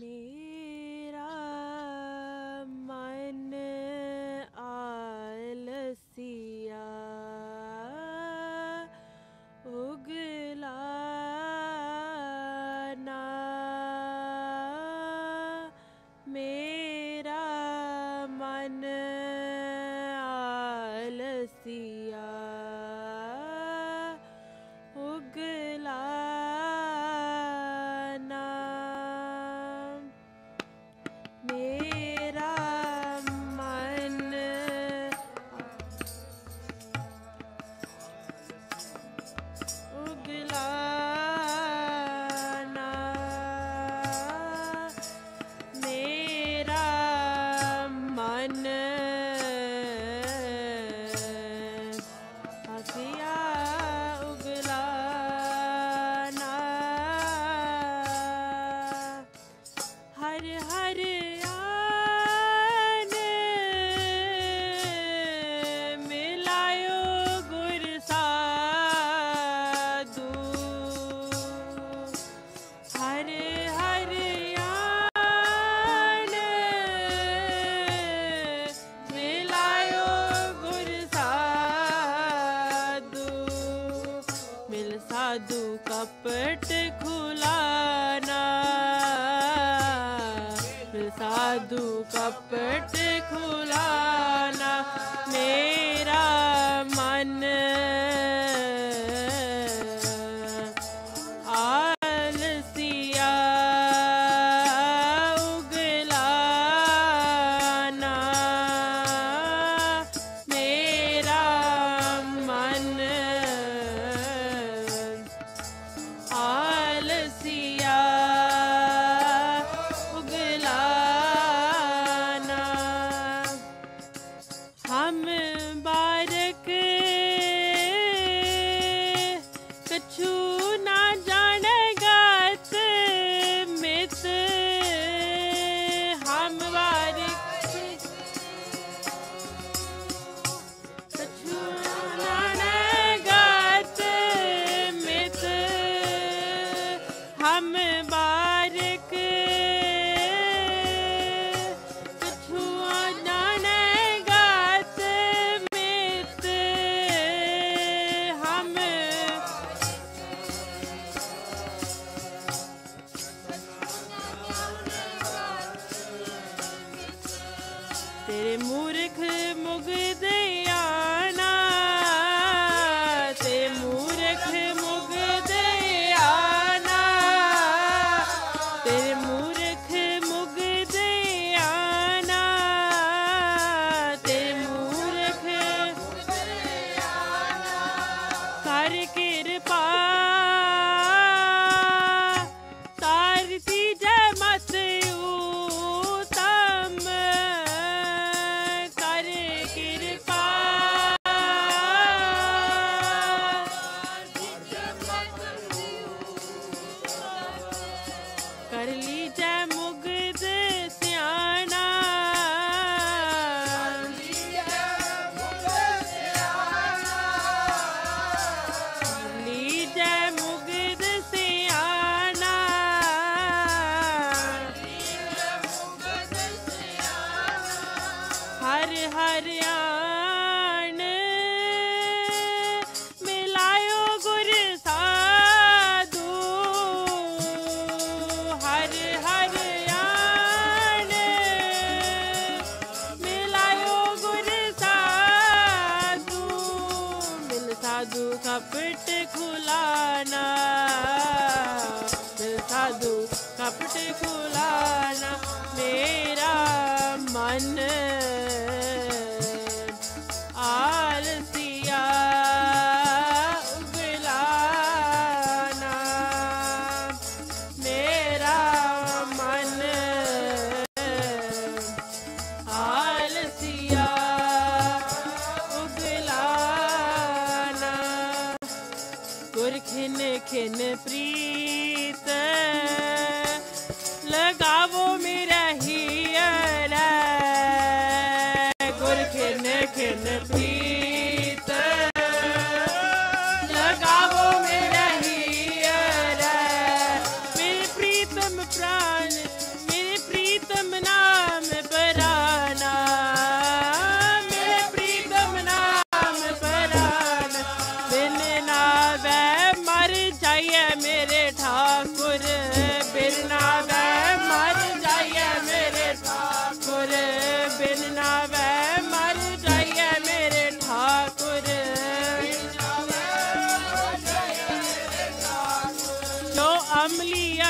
मेरा मन आलसिया उगला ना मेरा मन आलसिया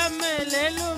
में ले लूँ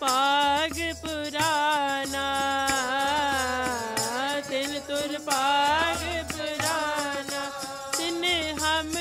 पाग पुराना तिन हम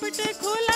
कपट खुलाना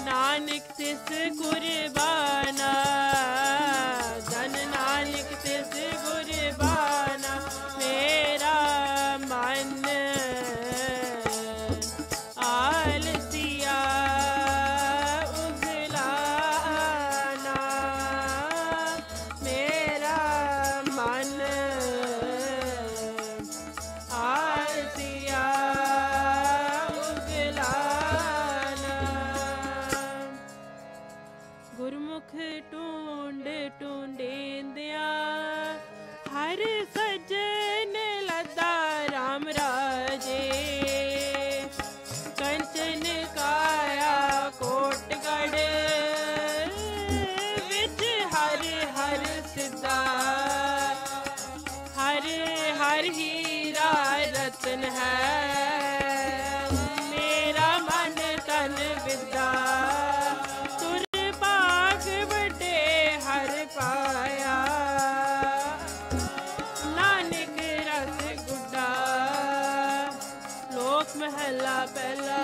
ਨਾਨਕ ਤਿਸ ਕੁਰਬਾਨਾ ਤਨ ਨਾਨਕ ਤਿਸ ਕੁਰਬਾਨਾ रतन है। मेरा मन तन विद्या तुर बाग बड़े हर पाया। नानक रस गुड्डा लोक महला पहला,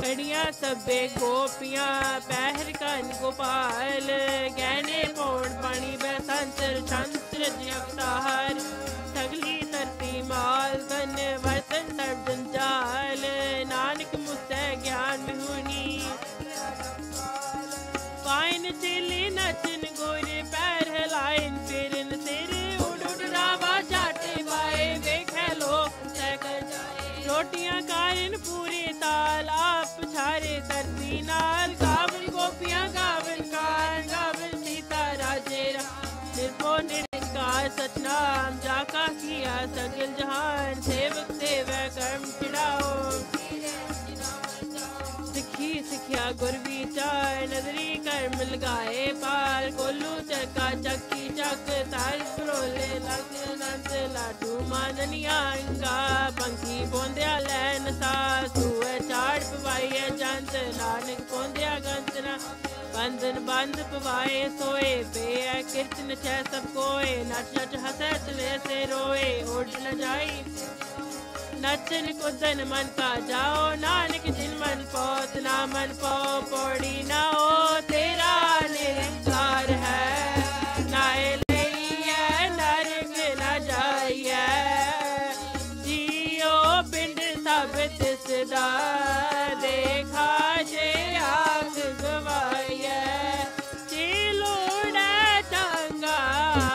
कड़िया सबे गोपियाँ। पहर कन गोपाल, गहने पौड़ पानी। बसंतर शंत्र जगतार राम गोपियाँ गावन, कान गावन, सीता राजे राम निर्भो निरंकार सतनाम, जाका किया सगिल जहान, सेवक गुर विचार नजरी कर मिल गाए पार कोलू चरका चक्की चक ताल परोले लग, नंद लाडू मानिया अंगा पंखी बोंदिया लैन सा, सूए चाड़ पवाइए चंद। नानक बोंदिया गंजना, बंधन बंद पवाए सोए। पे किरचन छह सब कोए, नच नच हसे से रोए उड़ न जाई नचन कुदन मन का जाओ नानक जिन मन पोत ना मन पो पौड़ी ना हो तेरा निरंकार है नाए लइए नरक न जाइए जियो पिंड सब तिसदा देखा जे आख गवाइए चिलोड़ा टांगा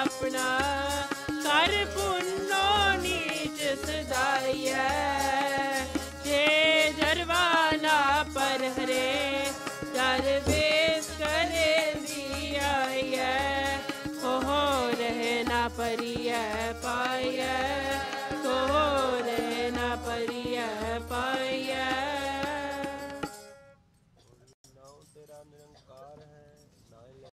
अपना